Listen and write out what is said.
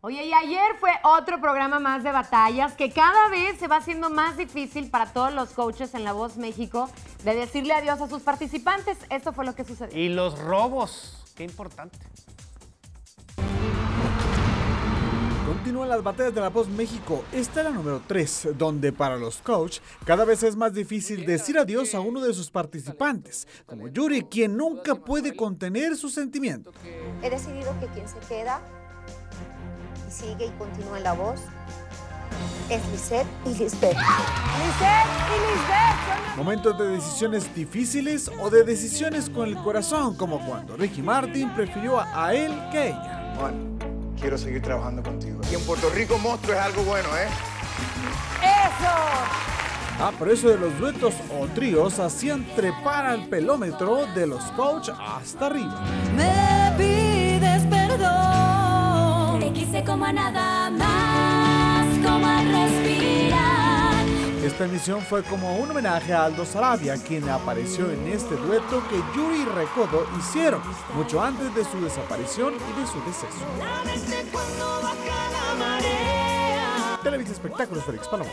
Oye, y ayer fue otro programa más de batallas que cada vez se va haciendo más difícil para todos los coaches en La Voz México de decirle adiós a sus participantes. Esto fue lo que sucedió. Y los robos, qué importante. Continúan las batallas de la Voz México. Esta es la número 3, donde para los coach cada vez es más difícil decir adiós a uno de sus participantes, como Yuri, quien nunca puede contener sus sentimientos. He decidido que quien se queda sigue y continúa en la voz es Lisette y Lisbeth. Lisette y Lisbeth. Momentos de decisiones difíciles o de decisiones con el corazón, como cuando Ricky Martin prefirió a él que a ella. Juan, quiero seguir trabajando contigo. Y en Puerto Rico monstruo es algo bueno, ¿eh? ¡Eso! Ah, por eso de los duetos o tríos hacían trepar al pelómetro de los coach hasta arriba. Te quise como a nada más, como al respirar. Esta emisión fue como un homenaje a Aldo Sarabia, quien apareció en este dueto que Yuri y Recodo hicieron mucho antes de su desaparición y de su deceso. Televisa Espectáculos, Félix Palomo.